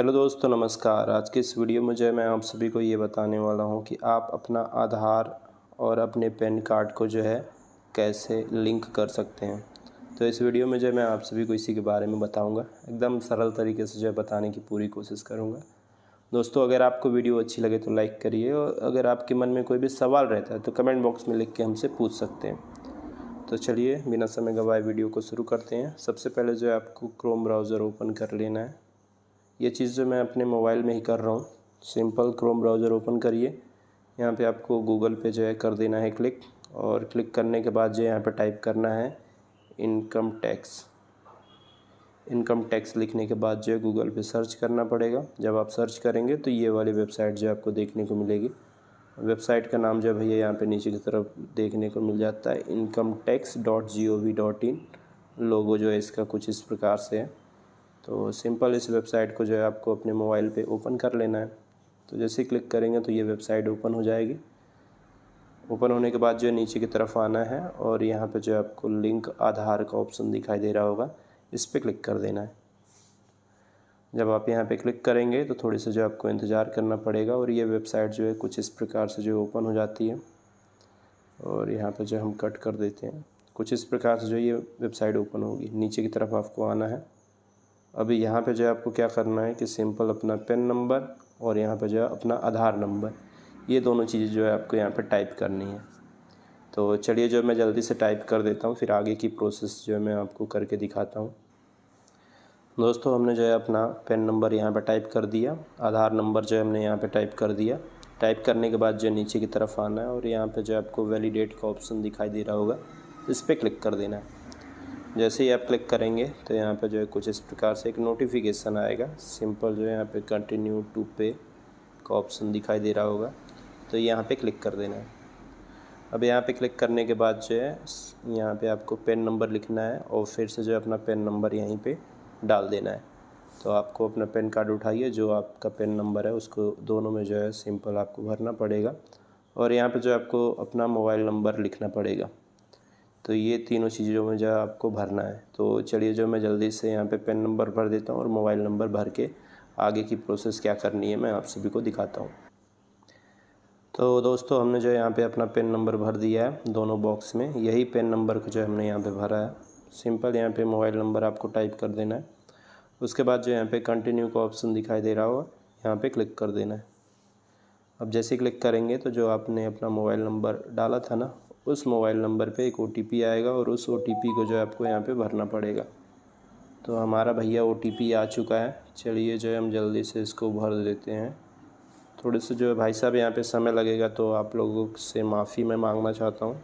Hello दोस्तों, नमस्कार। आज के इस वीडियो में जो है, मैं आप सभी को ये बताने वाला हूँ कि आप अपना आधार और अपने पैन कार्ड को जो है, कैसे लिंक कर सकते हैं। तो इस वीडियो में जो है, मैं आप सभी को इसी के बारे में बताऊँगा। एकदम सरल तरीके से जो है, बताने की पूरी कोशिश करूँगा। दोस्तों, अगर आपको वीडियो अच्छी लगे तो लाइक करिए और अगर आपके मन में कोई भी सवाल रहता है तो कमेंट बॉक्स में लिख के हमसे पूछ सकते हैं। तो चलिए, बिना समय गवाए वीडियो को शुरू करते हैं। सबसे पहले जो है, आपको क्रोम ब्राउज़र ओपन कर लेना है। ये चीज़ जो मैं अपने मोबाइल में ही कर रहा हूँ। सिंपल क्रोम ब्राउज़र ओपन करिए। यहाँ पे आपको गूगल पे जो है कर देना है क्लिक और क्लिक करने के बाद जो यहाँ पे टाइप करना है इनकम टैक्स। इनकम टैक्स लिखने के बाद जो है गूगल पे सर्च करना पड़ेगा। जब आप सर्च करेंगे तो ये वाली वेबसाइट जो आपको देखने को मिलेगी। वेबसाइट का नाम जो भैया यहाँ पे नीचे की तरफ़ देखने को मिल जाता है। Income tax dot G O V dot in. Logo जो है इसका कुछ इस प्रकार से है। तो सिंपल इस वेबसाइट को जो है आपको अपने मोबाइल पे ओपन कर लेना है। तो जैसे क्लिक करेंगे तो ये वेबसाइट ओपन हो जाएगी। ओपन होने के बाद जो है नीचे की तरफ़ आना है और यहाँ पे जो है आपको लिंक आधार का ऑप्शन दिखाई दे रहा होगा, इस पर क्लिक कर देना है। जब आप यहाँ पे क्लिक करेंगे तो थोड़ी सी जो आपको इंतज़ार करना पड़ेगा और ये वेबसाइट जो है कुछ इस प्रकार से जो ओपन हो जाती है। और यहाँ पे जो हम कट कर देते हैं। कुछ इस प्रकार से जो ये वेबसाइट ओपन होगी। नीचे की तरफ़ आपको आना है। अभी यहाँ पे जो है आपको क्या करना है कि सिंपल अपना पेन नंबर और यहाँ पे जो है अपना आधार नंबर, ये दोनों चीज़ें जो है आपको यहाँ पे टाइप करनी है। तो चलिए जो मैं जल्दी से टाइप कर देता हूँ, फिर आगे की प्रोसेस जो है मैं आपको करके दिखाता हूँ। दोस्तों, हमने जो है अपना पेन नंबर यहाँ पर टाइप कर दिया, आधार नंबर जो है हमने यहाँ पर टाइप कर दिया। टाइप करने के बाद जो नीचे की तरफ़ आना है और यहाँ पे जो आपको वैलिडेट का ऑप्शन दिखाई दे रहा होगा, इस पर क्लिक कर देना है। जैसे ही आप क्लिक करेंगे तो यहाँ पे जो है कुछ इस प्रकार से एक नोटिफिकेशन आएगा। सिंपल जो है यहाँ पे कंटिन्यू टू पे का ऑप्शन दिखाई दे रहा होगा। तो यहाँ पे क्लिक कर देना है। अब यहाँ पे क्लिक करने के बाद जो है, यहाँ पे आपको पेन नंबर लिखना है और फिर से जो है अपना पेन नंबर यहीं पे डाल देना है। तो आपको अपना पेन कार्ड उठाइए, जो आपका पेन नंबर है, उसको दोनों में जो है सिंपल आपको भरना पड़ेगा। और यहाँ पे जो आपको अपना मोबाइल नंबर लिखना पड़ेगा। तो ये तीनों चीज़ों में जो आपको भरना है। तो चलिए जो मैं जल्दी से यहाँ पे पेन नंबर भर देता हूँ और मोबाइल नंबर भर के आगे की प्रोसेस क्या करनी है मैं आप सभी को दिखाता हूँ। तो दोस्तों हमने जो यहाँ पे अपना पेन नंबर भर दिया है दोनों बॉक्स में, यही पेन नंबर को जो हमने यहाँ पे भरा है। सिंपल यहाँ पे मोबाइल नंबर आपको टाइप कर देना है। उसके बाद जो यहाँ पे कंटिन्यू का ऑप्शन दिखाई दे रहा होगा, यहाँ पे क्लिक कर देना है। अब जैसे क्लिक करेंगे तो जो आपने अपना मोबाइल नंबर डाला था ना उस मोबाइल नंबर पे एक ओटीपी आएगा और उस ओटीपी को जो है आपको यहाँ पे भरना पड़ेगा। तो हमारा भैया ओटीपी आ चुका है। चलिए जो है हम जल्दी से इसको भर देते हैं। थोड़े से जो है भाई साहब यहाँ पे समय लगेगा तो आप लोगों से माफ़ी मैं मांगना चाहता हूँ।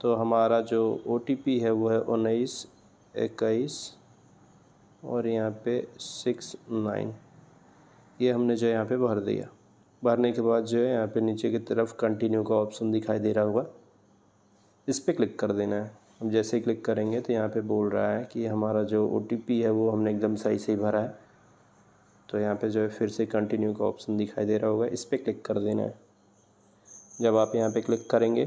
तो हमारा जो ओटीपी है वो है उन्नीस, इक्कीस और यहाँ पे सिक्स, नाइन। ये हमने जो यहाँ पे भर दिया। भरने के बाद जो है यहाँ पे नीचे की तरफ़ कंटिन्यू का ऑप्शन दिखाई दे रहा होगा। इस पर क्लिक कर देना है। हम जैसे ही क्लिक करेंगे तो यहाँ पे बोल रहा है कि हमारा जो ओटीपी है वो हमने एकदम सही से भरा है। तो यहाँ पे जो है फिर से कंटिन्यू का ऑप्शन दिखाई दे रहा होगा। इस पर क्लिक कर देना है। जब आप यहाँ पे क्लिक करेंगे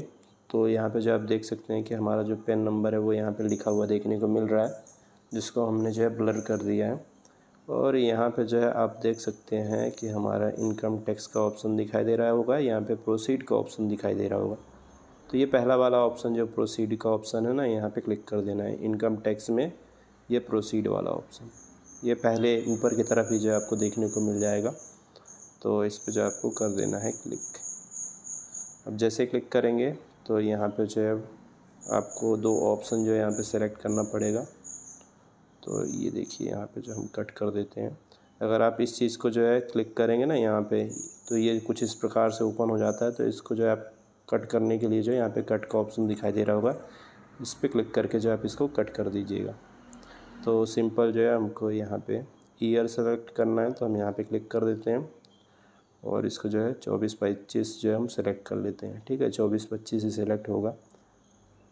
तो यहाँ पे जो आप देख सकते हैं कि हमारा जो पेन नंबर है वो यहाँ पे लिखा हुआ देखने को मिल रहा है, जिसको हमने जो है ब्लर कर दिया है। और यहाँ पे जो है आप देख सकते हैं कि हमारा इनकम टैक्स का ऑप्शन दिखाई दे रहा होगा, यहाँ पे प्रोसीड का ऑप्शन दिखाई दे रहा होगा। तो ये पहला वाला ऑप्शन जो प्रोसीड का ऑप्शन है ना, यहाँ पे क्लिक कर देना है। इनकम टैक्स में ये प्रोसीड वाला ऑप्शन ये पहले ऊपर की तरफ़ ही जो है आपको देखने को मिल जाएगा। तो इस पर जो आपको कर देना है क्लिक अब जैसे क्लिक करेंगे तो यहाँ पे जो है आपको दो ऑप्शन जो है यहाँ पे सेलेक्ट करना पड़ेगा। तो ये देखिए यहाँ पे जो हम कट कर देते हैं। अगर आप इस चीज़ को जो है क्लिक करेंगे ना यहाँ पे तो ये कुछ इस प्रकार से ओपन हो जाता है। तो इसको जो है आप कट करने के लिए जो है यहाँ पे कट का ऑप्शन दिखाई दे रहा होगा। इस पर क्लिक करके जो आप इसको कट कर दीजिएगा। तो सिंपल जो है हमको यहाँ पे ईयर सेलेक्ट करना है तो हम यहाँ पे क्लिक कर देते हैं। और इसको जो है चौबीस पच्चीस जो है हम सेलेक्ट कर लेते हैं। ठीक है, चौबीस पच्चीस ही सेलेक्ट होगा।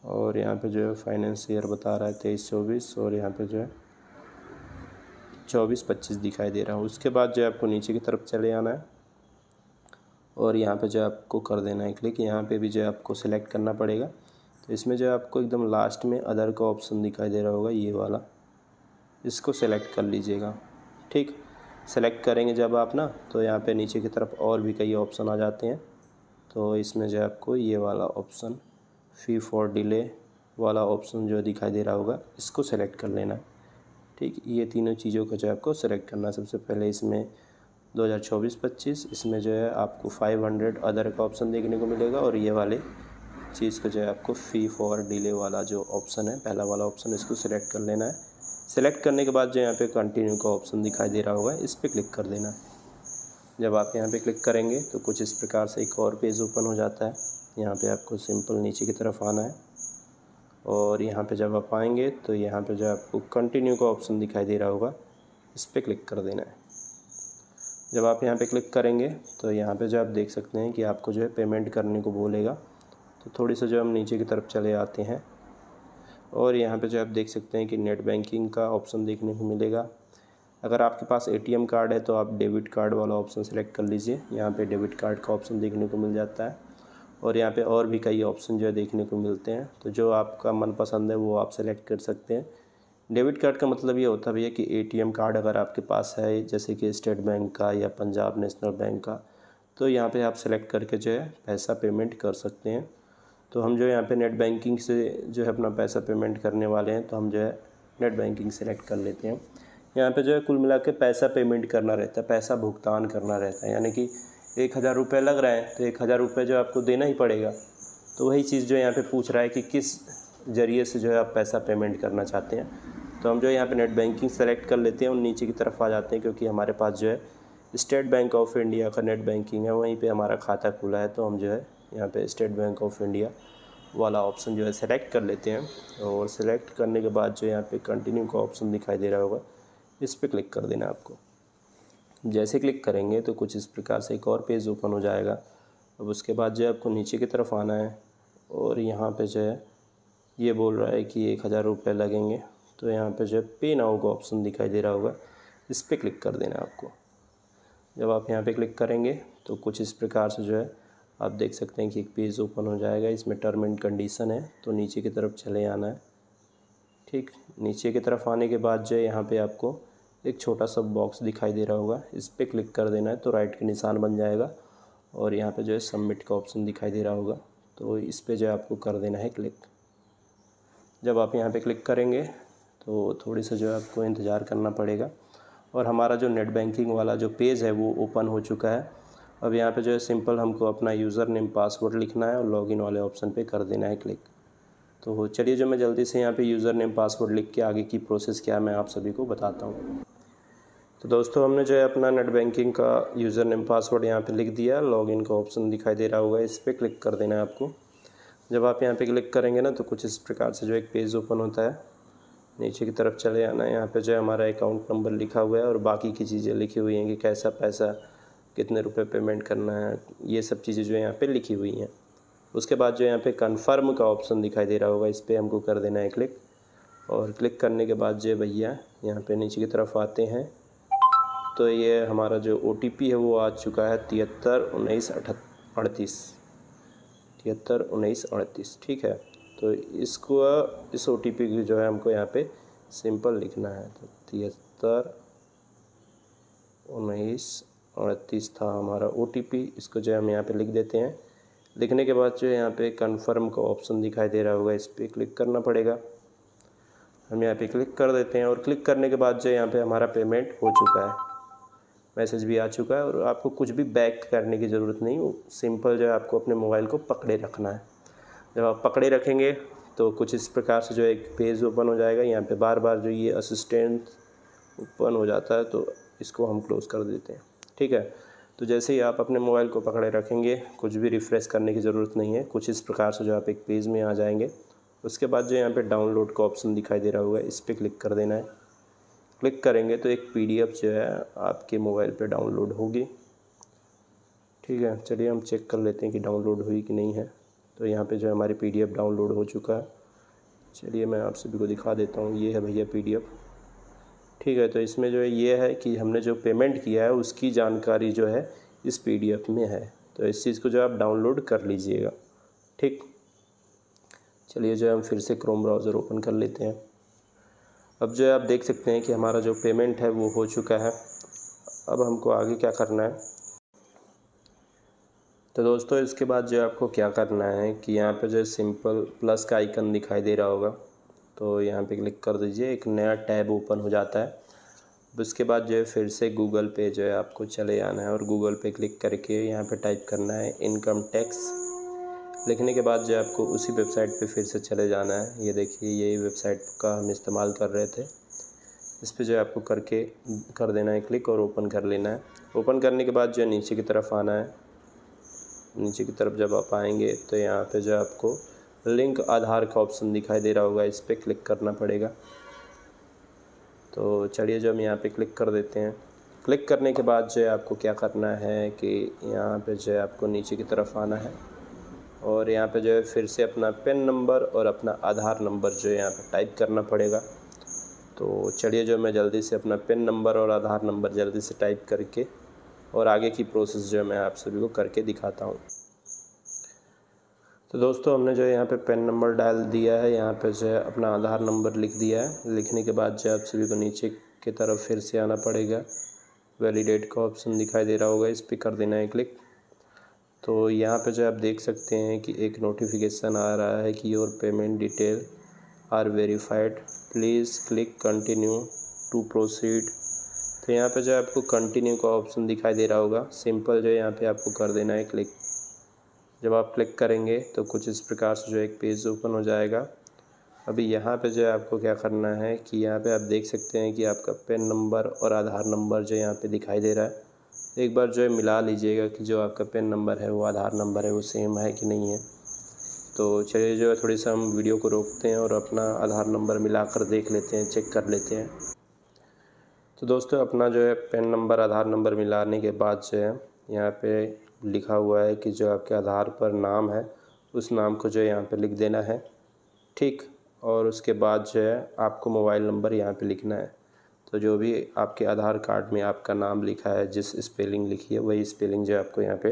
और यहाँ पे जो है फाइनेंस ईयर बता रहा है तेईस चौबीस, और यहाँ पे जो है चौबीस पच्चीस दिखाई दे रहा है। उसके बाद जो है आपको नीचे की तरफ़ चले आना है। और यहाँ पे जो आपको कर देना है क्लिक यहाँ पे भी जो है आपको सिलेक्ट करना पड़ेगा। तो इसमें जो है आपको एकदम लास्ट में अदर का ऑप्शन दिखाई दे रहा होगा, ये वाला। इसको सेलेक्ट कर लीजिएगा। ठीक? सेलेक्ट करेंगे जब आप ना तो यहाँ पे नीचे की तरफ़ और भी कई ऑप्शन आ जाते हैं। तो इसमें जो है आपको ये वाला ऑप्शन फ़ी फॉर डिले वाला ऑप्शन जो दिखाई दे रहा होगा, इसको सेलेक्ट कर लेना। है ठीक ये तीनों चीज़ों का जो है आपको सेलेक्ट करना है। सबसे पहले इसमें 2024-25 इसमें जो है आपको 500 अदर का ऑप्शन देखने को मिलेगा और ये वाले चीज़ का जो है आपको फ़ी फॉर डिले वाला जो ऑप्शन है, पहला वाला ऑप्शन इसको सिलेक्ट कर लेना है। सिलेक्ट करने के बाद जो यहाँ पे कंटिन्यू का ऑप्शन दिखाई दे रहा होगा, इस पर क्लिक कर देना। है जब आप यहाँ पे क्लिक करेंगे तो कुछ इस प्रकार से एक और पेज ओपन हो जाता है। यहाँ पे आपको सिंपल नीचे की तरफ़ आना है। और यहाँ पे जब आप आएँगे तो यहाँ पे जो आपको कंटिन्यू का ऑप्शन दिखाई दे रहा होगा, इस पर क्लिक कर देना है। जब आप यहाँ पे क्लिक करेंगे तो यहाँ पे जो आप देख सकते हैं कि आपको जो है पेमेंट करने को बोलेगा। तो थोड़ी सा जो हम नीचे की तरफ़ चले आते हैं, और यहाँ पे जो आप देख सकते हैं कि नेट बैंकिंग का ऑप्शन देखने को मिलेगा। अगर आपके पास एटीएम कार्ड है तो आप डेबिट कार्ड वाला ऑप्शन सेलेक्ट कर लीजिए। यहाँ पे डेबिट कार्ड का ऑप्शन देखने को मिल जाता है। और यहाँ पे और भी कई ऑप्शन जो है देखने को मिलते हैं। तो जो आपका मनपसंद है वो आप सेलेक्ट कर सकते हैं। डेबिट कार्ड का मतलब ये होता है कि एटीएम कार्ड अगर आपके पास है, जैसे कि स्टेट बैंक का या पंजाब नेशनल बैंक का तो यहाँ पे आप सेलेक्ट करके जो है पैसा पेमेंट कर सकते हैं। तो हम जो यहाँ पे नेट बैंकिंग से जो है अपना पैसा पेमेंट करने वाले हैं तो हम जो है नेट बैंकिंग सेलेक्ट कर लेते हैं। यहाँ पे जो है कुल मिला के पैसा पेमेंट करना रहता है, पैसा भुगतान करना रहता है। यानी कि एक हज़ार रुपये लग रहा है तो एक हज़ार रुपये जो आपको देना ही पड़ेगा। तो वही चीज़ जो यहाँ पे पूछ रहा है कि किस ज़रिए से जो है आप पैसा पेमेंट करना चाहते हैं। तो हम जो यहाँ पे नेट बैंकिंग सेलेक्ट कर लेते हैं और नीचे की तरफ़ आ जाते हैं क्योंकि हमारे पास जो है स्टेट बैंक ऑफ़ इंडिया का नेट बैंकिंग है, वहीं पर हमारा खाता खुला है तो हम जो है यहाँ पर स्टेट बैंक ऑफ़ इंडिया वाला ऑप्शन जो है सेलेक्ट कर लेते हैं। और सेलेक्ट करने के बाद जो यहाँ पे कंटिन्यू का ऑप्शन दिखाई दे रहा होगा, इस पर क्लिक कर देना आपको। जैसे क्लिक करेंगे तो कुछ इस प्रकार से एक और पेज ओपन हो जाएगा। अब उसके बाद जो है आपको नीचे की तरफ़ आना है और यहाँ पे जो है ये बोल रहा है कि एक हज़ार रुपये लगेंगे। तो यहाँ पे जो है पे नाउ का ऑप्शन दिखाई दे रहा होगा। इस पर क्लिक कर देना आपको। जब आप यहाँ पे क्लिक करेंगे तो कुछ इस प्रकार से जो है आप देख सकते हैं कि एक पेज ओपन हो जाएगा। इसमें टर्म एंड कंडीशन है तो नीचे की तरफ़ चले आना है। ठीक, नीचे की तरफ़ आने के बाद जो है यहाँ पर आपको एक छोटा सा बॉक्स दिखाई दे रहा होगा। इस पर क्लिक कर देना है तो राइट के निशान बन जाएगा और यहाँ पे जो है सबमिट का ऑप्शन दिखाई दे रहा होगा। तो इस पर जो है आपको कर देना है क्लिक जब आप यहाँ पे क्लिक करेंगे तो थोड़ी सा जो है आपको इंतज़ार करना पड़ेगा। और हमारा जो नेट बैंकिंग वाला जो पेज है वो ओपन हो चुका है। अब यहाँ पे जो है सिंपल हमको अपना यूज़र नेम पासवर्ड लिखना है और लॉगिन वाले ऑप्शन पे कर देना है क्लिक तो चलिए जो मैं जल्दी से यहाँ पे यूज़र नेम पासवर्ड लिख के आगे की प्रोसेस क्या है मैं आप सभी को बताता हूँ। तो दोस्तों, हमने जो है अपना नेट बैंकिंग का यूज़र नेम पासवर्ड यहाँ पे लिख दिया। लॉगिन का ऑप्शन दिखाई दे रहा होगा। इस पर क्लिक कर देना है आपको। जब आप यहाँ पे क्लिक करेंगे ना तो कुछ इस प्रकार से जो एक पेज ओपन होता है, नीचे की तरफ़ चले आना यहाँ पे जो है हमारा अकाउंट नंबर लिखा हुआ है और बाकी की चीज़ें लिखी हुई हैं कि कैसा पैसा, कितने रुपए पेमेंट करना है, ये सब चीज़ें जो है यहाँ पे लिखी हुई हैं। उसके बाद जो यहाँ पे कन्फर्म का ऑप्शन दिखाई दे रहा होगा। इस पर हमको कर देना है क्लिक और क्लिक करने के बाद जो भैया, यहाँ पे नीचे की तरफ़ आते हैं। तो ये हमारा जो ओटीपी है वो आ चुका है तिहत्तर उन्नीस अड़तीस। तिहत्तर उन्नीस अड़तीस, ठीक है? तो इसको, इस ओ टी की जो है हमको यहाँ पे सिंपल लिखना है। तो तिहत्तर उन्नीस अड़तीस था हमारा ओटीपी इसको जो है हम यहाँ पे लिख देते हैं। लिखने के बाद जो है यहाँ पे कन्फर्म का ऑप्शन दिखाई दे रहा होगा, इस पर क्लिक करना पड़ेगा। हम यहाँ पे क्लिक कर देते हैं और क्लिक करने के बाद जो यहाँ पे हमारा पेमेंट हो चुका है। मैसेज भी आ चुका है और आपको कुछ भी बैक करने की ज़रूरत नहीं, वो सिंपल जो है आपको अपने मोबाइल को पकड़े रखना है। जब आप पकड़े रखेंगे तो कुछ इस प्रकार से जो एक पेज ओपन हो जाएगा, यहाँ पे बार बार जो ये असिस्टेंट ओपन हो जाता है तो इसको हम क्लोज़ कर देते हैं। ठीक है? तो जैसे ही आप अपने मोबाइल को पकड़े रखेंगे, कुछ भी रिफ़्रेश करने की ज़रूरत नहीं है, कुछ इस प्रकार से जो आप एक पेज में आ जाएँगे। उसके बाद जो यहाँ पे डाउनलोड का ऑप्शन दिखाई दे रहा होगा, इस पर क्लिक कर देना है। क्लिक करेंगे तो एक पीडीएफ जो है आपके मोबाइल पे डाउनलोड होगी। ठीक है, चलिए हम चेक कर लेते हैं कि डाउनलोड हुई कि नहीं है। तो यहाँ पे जो है हमारी पीडीएफ डाउनलोड हो चुका है। चलिए मैं आप सभी को दिखा देता हूँ, ये है भैया पीडीएफ। ठीक है तो इसमें जो है ये है कि हमने जो पेमेंट किया है उसकी जानकारी जो है इस पीडीएफ में है। तो इस चीज़ को जो आप डाउनलोड कर लीजिएगा। ठीक, चलिए जो है हम फिर से क्रोम ब्राउज़र ओपन कर लेते हैं। अब जो है, आप देख सकते हैं कि हमारा जो पेमेंट है, वो हो चुका है। अब हमको आगे क्या करना है? तो दोस्तों, इसके बाद जो आपको क्या करना है कि यहाँ पे जो है सिंपल प्लस का आइकन दिखाई दे रहा होगा। तो यहाँ पे क्लिक कर दीजिए, एक नया टैब ओपन हो जाता है। उसके बाद जो है, फिर से गूगल पे जो है, आपको चले जाना है और गूगल पे क्लिक करके यहाँ पे टाइप करना है इनकम टैक्स लिखने के बाद जो आपको उसी वेबसाइट पे फिर से चले जाना है। ये देखिए, यही वेबसाइट का हम इस्तेमाल कर रहे थे। इस पर जो है आपको करके कर देना है क्लिक और ओपन कर लेना है। ओपन करने के बाद जो है नीचे की तरफ़ आना है। नीचे की तरफ़ जब आप आएँगे तो यहाँ पे जो आपको लिंक आधार का ऑप्शन दिखाई दे रहा होगा। इस पर क्लिक करना पड़ेगा। तो चलिए जो हम यहाँ पे क्लिक कर देते हैं। क्लिक करने के बाद जो है आपको क्या करना है कि यहाँ पे जो है आपको नीचे की तरफ़ आना है। और यहाँ पे जो है फिर से अपना पेन नंबर और अपना आधार नंबर जो है यहाँ पे टाइप करना पड़ेगा। तो चलिए जो मैं जल्दी से अपना पेन नंबर और आधार नंबर जल्दी से टाइप करके और आगे की प्रोसेस जो है मैं आप सभी को करके दिखाता हूँ। तो दोस्तों हमने जो है यहाँ पे पेन नंबर डाल दिया है। यहाँ पे जो है अपना आधार नंबर लिख दिया है। लिखने के बाद जो है आप सभी को नीचे की तरफ़ फिर से आना पड़ेगा। वैलिडेट का ऑप्शन दिखाई दे रहा होगा। इस पर कर देना है क्लिक तो यहाँ पे जो आप देख सकते हैं कि एक नोटिफिकेशन आ रहा है कि your payment detail are verified please click continue to proceed तो यहाँ पे जो आपको कंटिन्यू का ऑप्शन दिखाई दे रहा होगा। सिंपल जो है यहाँ पे आपको कर देना है क्लिक जब आप क्लिक करेंगे तो कुछ इस प्रकार से जो एक पेज ओपन हो जाएगा। अभी यहाँ पे जो है आपको क्या करना है कि यहाँ पे आप देख सकते हैं कि आपका पेन नंबर और आधार नंबर जो यहाँ पे दिखाई दे रहा है। एक बार जो है मिला लीजिएगा कि जो आपका पेन नंबर है, वो आधार नंबर है, वो सेम है कि नहीं है। तो चलिए जो है थोड़ी सा हम वीडियो को रोकते हैं और अपना आधार नंबर मिलाकर देख लेते हैं चेक कर लेते हैं। तो दोस्तों, अपना जो है पेन नंबर, आधार नंबर मिलाने के बाद जो है यहाँ पे लिखा हुआ है कि जो आपके आधार पर नाम है, उस नाम को जो है यहाँ पर लिख देना है। ठीक? और उसके बाद जो है आपको मोबाइल नंबर यहाँ पे लिखना है। तो जो भी आपके आधार कार्ड में आपका नाम लिखा है, जिस स्पेलिंग लिखी है, वही स्पेलिंग जो है आपको यहाँ पे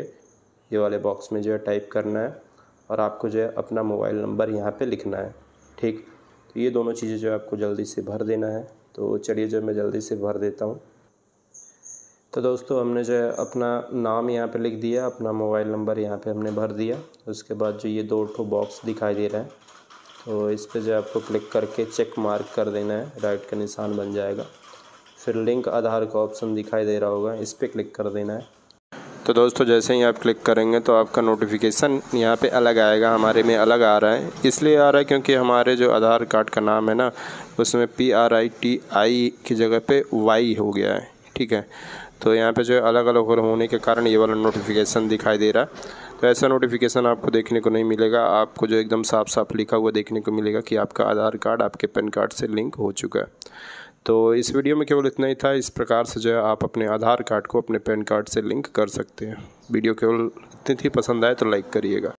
ये वाले बॉक्स में जो है टाइप करना है और आपको जो है अपना मोबाइल नंबर यहाँ पे लिखना है, ठीक? तो ये दोनों चीज़ें जो है आपको जल्दी से भर देना है। तो चलिए जो मैं जल्दी से भर देता हूँ। तो दोस्तों, हमने जो है अपना नाम यहाँ पे लिख दिया, अपना मोबाइल नंबर यहाँ पे हमने भर दिया। उसके बाद जो ये दो ठो बॉक्स दिखाई दे रहा है। तो इस पर जो आपको क्लिक करके चेक मार्क कर देना है, राइट का निशान बन जाएगा। फिर लिंक आधार का ऑप्शन दिखाई दे रहा होगा, इस पर क्लिक कर देना है। तो दोस्तों, जैसे ही आप क्लिक करेंगे तो आपका नोटिफिकेशन यहाँ पे अलग आएगा, हमारे में अलग आ रहा है। इसलिए आ रहा है क्योंकि हमारे जो आधार कार्ड का नाम है ना, उसमें P R I T I की जगह पे वाई हो गया है, ठीक है? तो यहाँ पे जो अलग अलग होने के कारण ये वाला नोटिफिकेशन दिखाई दे रहा है। तो ऐसा नोटिफिकेशन आपको देखने को नहीं मिलेगा, आपको जो एकदम साफ़ साफ़ लिखा हुआ देखने को मिलेगा कि आपका आधार कार्ड आपके पैन कार्ड से लिंक हो चुका है। तो इस वीडियो में केवल इतना ही था। इस प्रकार से जो है आप अपने आधार कार्ड को अपने पैन कार्ड से लिंक कर सकते हैं। वीडियो केवल इतनी थी, पसंद आए तो लाइक करिएगा।